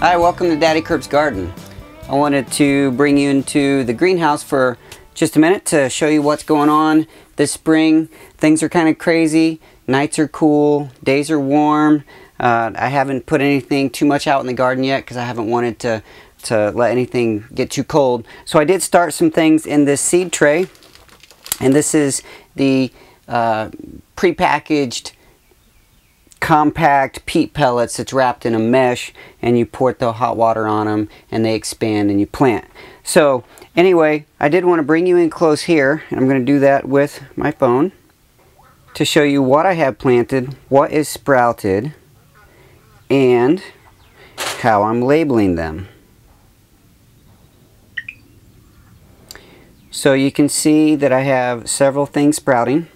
Hi, welcome to Daddykirbs Garden. I wanted to bring you into the greenhouse for just a minute to show you what's going on this spring. Things are kind of crazy. Nights are cool, days are warm. Uh, I haven't put anything too much out in the garden yet because I haven't wanted to, to let anything get too cold. So I did start some things in this seed tray. And this is the uh, prepackaged compact peat pellets that's wrapped in a mesh and you pour the hot water on them and they expand and you plant. So anyway, I did want to bring you in close here and I'm going to do that with my phone to show you what I have planted, what is sprouted, and how I'm labeling them. So you can see that I have several things sprouting.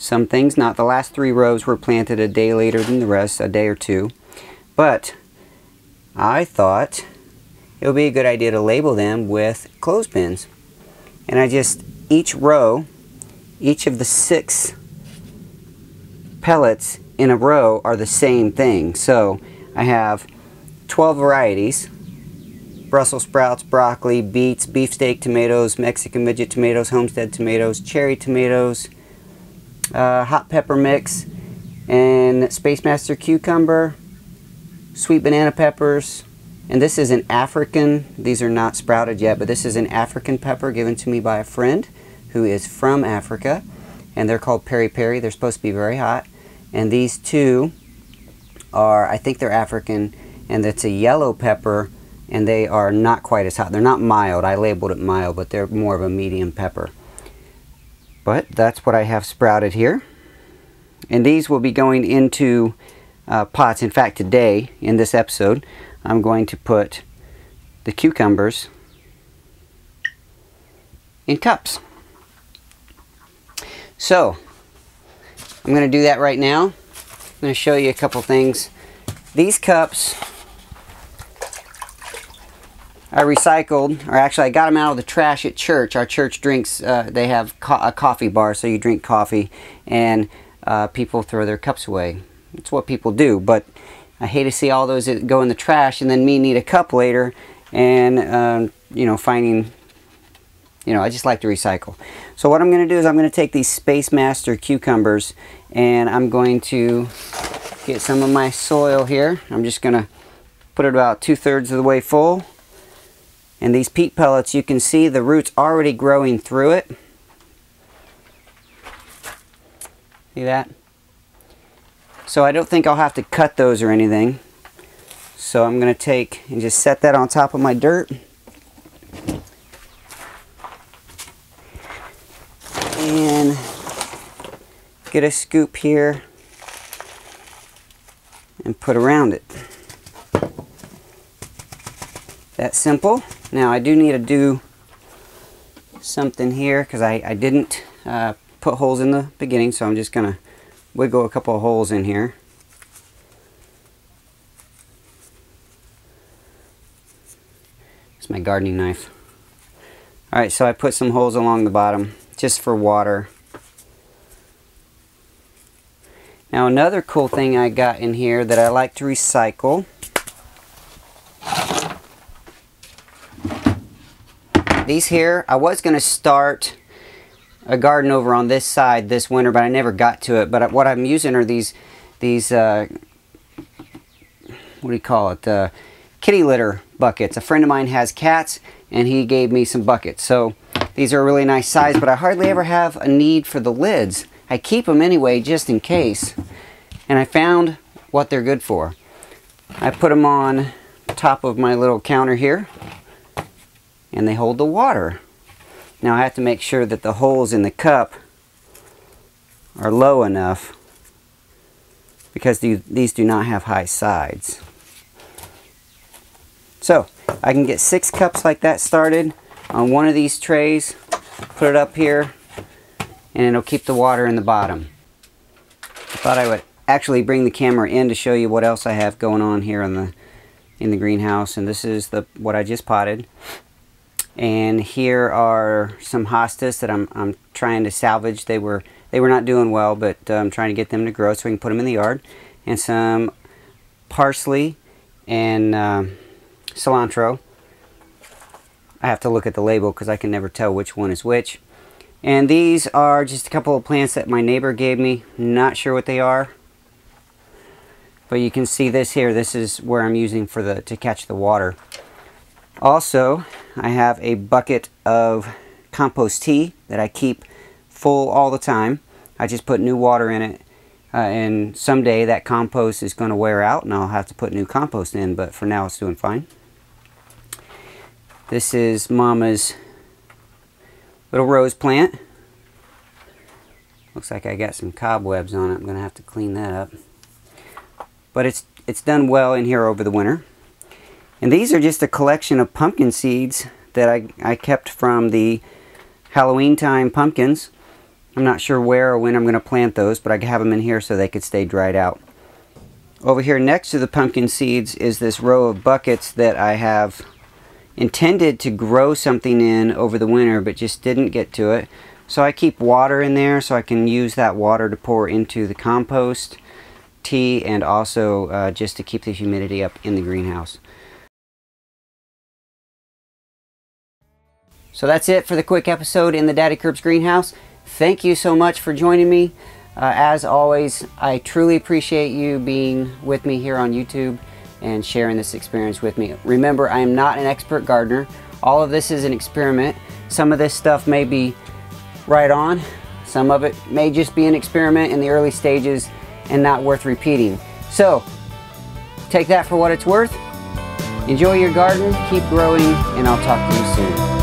Some things not. The last three rows were planted a day later than the rest, a day or two. But I thought it would be a good idea to label them with clothespins. And I just, each row, each of the six pellets in a row are the same thing. So I have 12 varieties Brussels sprouts, broccoli, beets, beefsteak tomatoes, Mexican midget tomatoes, homestead tomatoes, cherry tomatoes, uh, hot pepper mix, and Space Master cucumber, sweet banana peppers, and this is an African, these are not sprouted yet, but this is an African pepper given to me by a friend who is from Africa, and they're called peri peri. They're supposed to be very hot, and these two are, I think they're African, and it's a yellow pepper and they are not quite as hot. They're not mild. I labeled it mild, but they're more of a medium pepper. But that's what I have sprouted here. And these will be going into uh, pots. In fact, today, in this episode, I'm going to put the cucumbers in cups. So, I'm going to do that right now. I'm going to show you a couple things. These cups I recycled, or actually I got them out of the trash at church. Our church drinks, uh, they have co a coffee bar, so you drink coffee, and uh, people throw their cups away. It's what people do, but I hate to see all those go in the trash and then me need a cup later and, um, you know, finding, you know, I just like to recycle. So what I'm going to do is I'm going to take these Space Master cucumbers and I'm going to get some of my soil here. I'm just going to put it about two-thirds of the way full and these peat pellets, you can see the roots already growing through it. See that? So I don't think I'll have to cut those or anything. So I'm going to take and just set that on top of my dirt. And get a scoop here and put around it. That simple. Now I do need to do something here because I, I didn't uh, put holes in the beginning so I'm just going to wiggle a couple of holes in here. It's my gardening knife. Alright, so I put some holes along the bottom just for water. Now another cool thing I got in here that I like to recycle These here, I was going to start a garden over on this side this winter, but I never got to it. But what I'm using are these, these uh, what do you call it, uh, kitty litter buckets. A friend of mine has cats, and he gave me some buckets. So these are a really nice size, but I hardly ever have a need for the lids. I keep them anyway, just in case. And I found what they're good for. I put them on top of my little counter here and they hold the water. Now I have to make sure that the holes in the cup are low enough because these do not have high sides. So I can get six cups like that started on one of these trays, put it up here, and it'll keep the water in the bottom. I thought I would actually bring the camera in to show you what else I have going on here in the in the greenhouse and this is the what I just potted and here are some hostas that I'm, I'm trying to salvage. They were they were not doing well, but I'm trying to get them to grow so we can put them in the yard. And some parsley and uh, cilantro. I have to look at the label because I can never tell which one is which. And these are just a couple of plants that my neighbor gave me. Not sure what they are. But you can see this here. This is where I'm using for the to catch the water. Also, I have a bucket of compost tea that I keep full all the time. I just put new water in it. Uh, and someday that compost is going to wear out and I'll have to put new compost in. But for now it's doing fine. This is Mama's little rose plant. Looks like I got some cobwebs on it. I'm going to have to clean that up. But it's, it's done well in here over the winter. And these are just a collection of pumpkin seeds that I, I kept from the Halloween time pumpkins. I'm not sure where or when I'm going to plant those, but I have them in here so they could stay dried out. Over here next to the pumpkin seeds is this row of buckets that I have intended to grow something in over the winter, but just didn't get to it. So I keep water in there so I can use that water to pour into the compost, tea, and also uh, just to keep the humidity up in the greenhouse. So that's it for the quick episode in the Daddykirbs greenhouse. Thank you so much for joining me. Uh, as always, I truly appreciate you being with me here on YouTube and sharing this experience with me. Remember, I am not an expert gardener. All of this is an experiment. Some of this stuff may be right on. Some of it may just be an experiment in the early stages and not worth repeating. So, take that for what it's worth. Enjoy your garden, keep growing, and I'll talk to you soon.